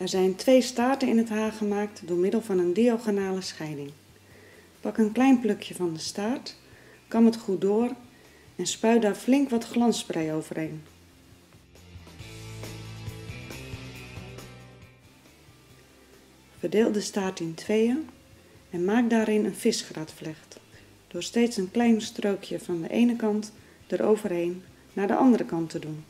Er zijn twee staarten in het haar gemaakt door middel van een diagonale scheiding. Pak een klein plukje van de staart, kam het goed door en spuit daar flink wat glansspray overheen. Verdeel de staart in tweeën en maak daarin een visgraatvlecht door steeds een klein strookje van de ene kant eroverheen naar de andere kant te doen.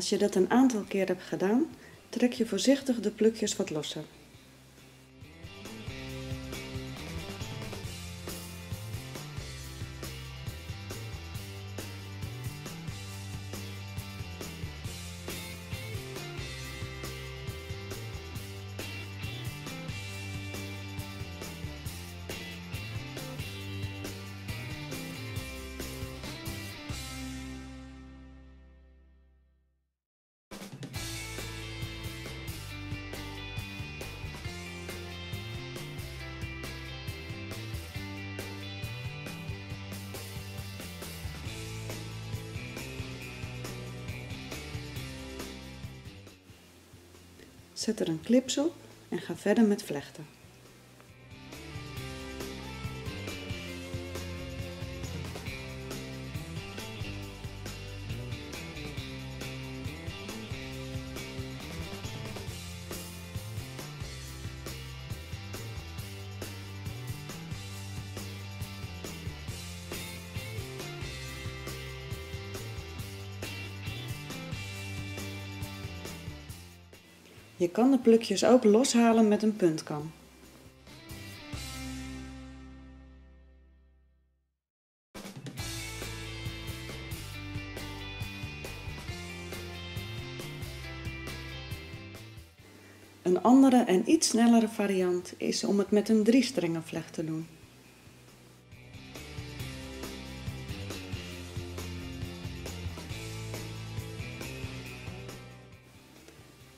Als je dat een aantal keer hebt gedaan, trek je voorzichtig de plukjes wat losser. Zet er een clips op en ga verder met vlechten. Je kan de plukjes ook loshalen met een puntkam. Een andere en iets snellere variant is om het met een driestrengenvlecht te doen.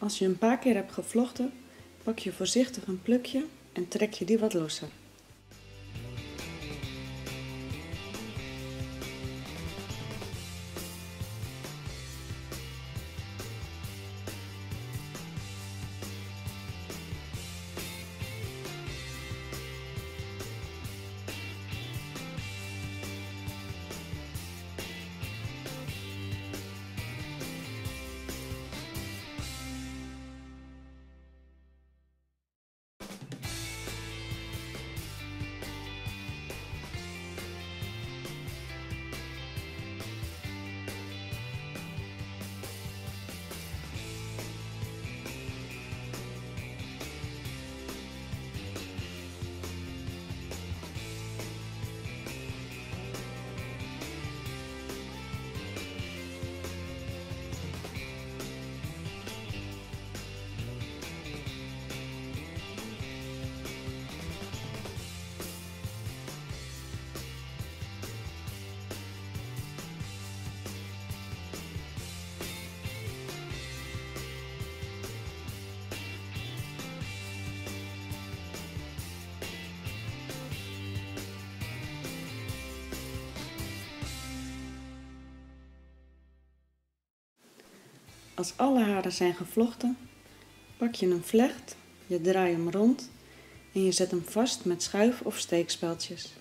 Als je een paar keer hebt gevlochten, pak je voorzichtig een plukje en trek je die wat losser. Als alle haren zijn gevlochten, pak je een vlecht, je draait hem rond en je zet hem vast met schuif- of steekspeltjes.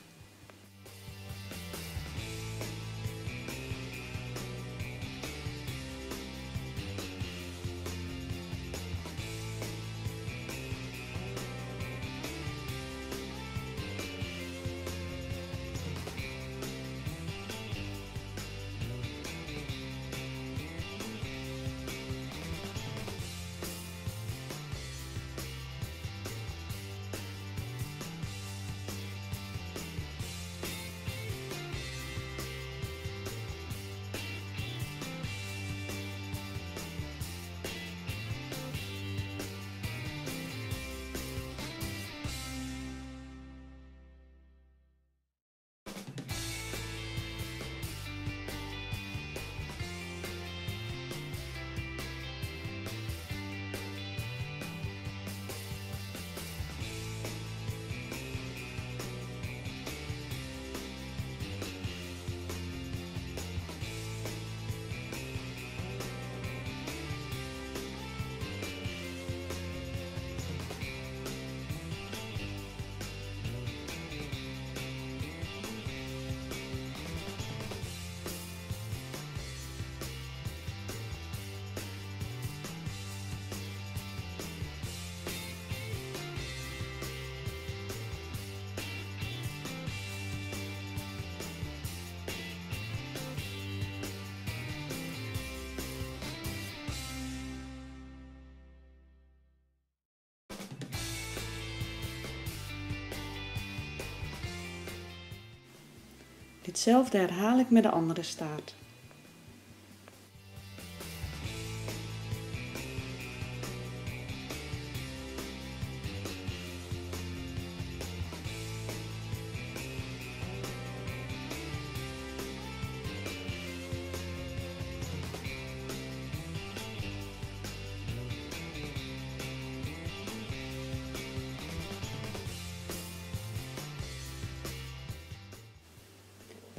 Hetzelfde herhaal ik met de andere staart.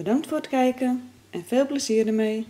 Bedankt voor het kijken en veel plezier ermee.